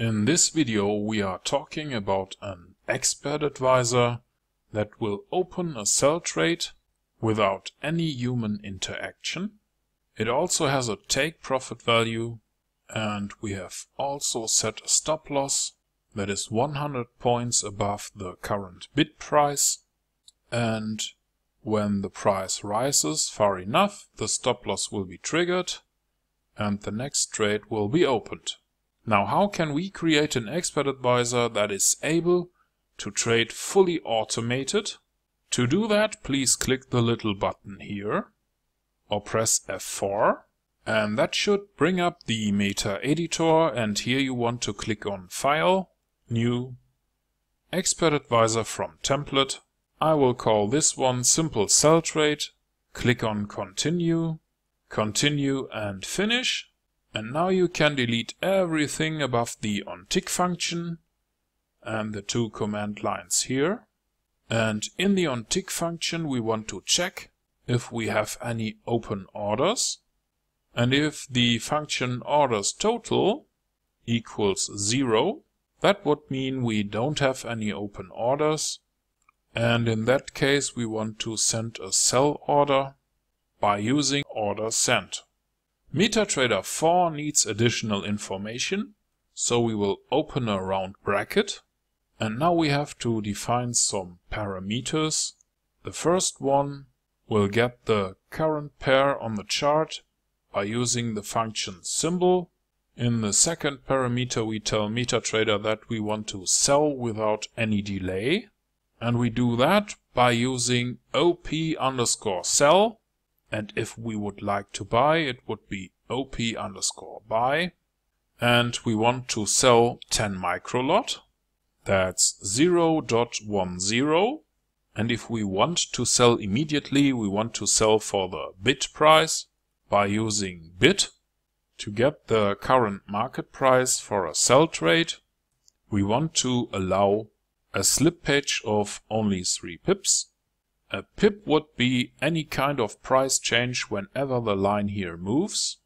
In this video we are talking about an expert advisor that will open a sell trade without any human interaction. It also has a take profit value and we have also set a stop loss that is 100 points above the current bid price and when the price rises far enough the stop loss will be triggered and the next trade will be opened. Now how can we create an expert advisor that is able to trade fully automated? To do that please click the little button here or press F4 and that should bring up the meta editor and here you want to click on File, New, Expert Advisor from Template. I will call this one Simple Sell Trade. Click on Continue, Continue and Finish and now you can delete everything above the onTick function and the two command lines here. And in the onTick function we want to check if we have any open orders. And if the function orders total equals zero, that would mean we don't have any open orders. And in that case we want to send a sell order by using order send. MetaTrader 4 needs additional information, so we will open a round bracket. And now we have to define some parameters. The first one will get the current pair on the chart by using the function symbol. In the second parameter we tell MetaTrader that we want to sell without any delay. And we do that by using op underscore sell and if we would like to buy, it would be op underscore buy. And we want to sell 10 microlot. That's 0.10. And if we want to sell immediately, we want to sell for the bid price by using bid. To get the current market price for a sell trade, we want to allow a slip slippage of only 3 pips a pip would be any kind of price change whenever the line here moves.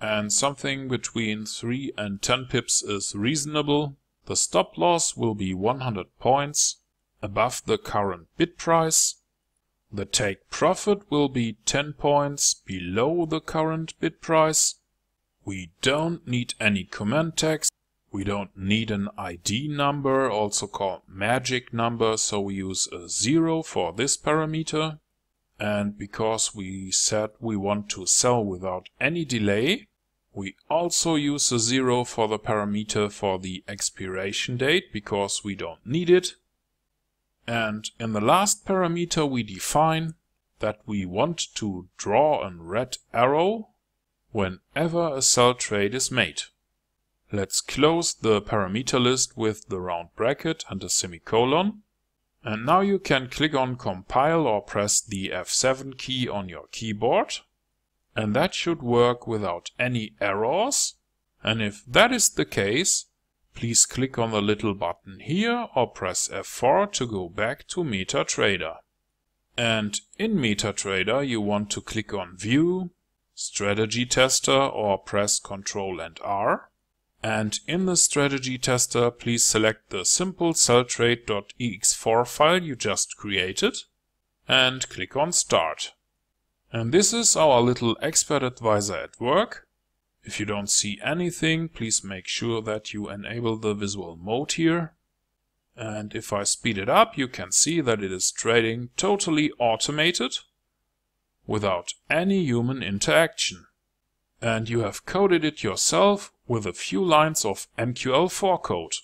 And something between 3 and 10 pips is reasonable. The stop loss will be 100 points above the current bid price. The take profit will be 10 points below the current bid price. We don't need any comment text we don't need an ID number, also called magic number, so we use a zero for this parameter. And because we said we want to sell without any delay, we also use a zero for the parameter for the expiration date because we don't need it. And in the last parameter we define that we want to draw a red arrow whenever a sell trade is made. Let's close the parameter list with the round bracket and a semicolon. And now you can click on compile or press the F7 key on your keyboard. And that should work without any errors. And if that is the case, please click on the little button here or press F4 to go back to MetaTrader. And in MetaTrader you want to click on View, Strategy Tester or press Ctrl and R. And in the strategy tester, please select the simple selltrade.ex4 file you just created and click on Start. And this is our little expert advisor at work. If you don't see anything, please make sure that you enable the visual mode here. And if I speed it up, you can see that it is trading totally automated without any human interaction and you have coded it yourself with a few lines of MQL4 code.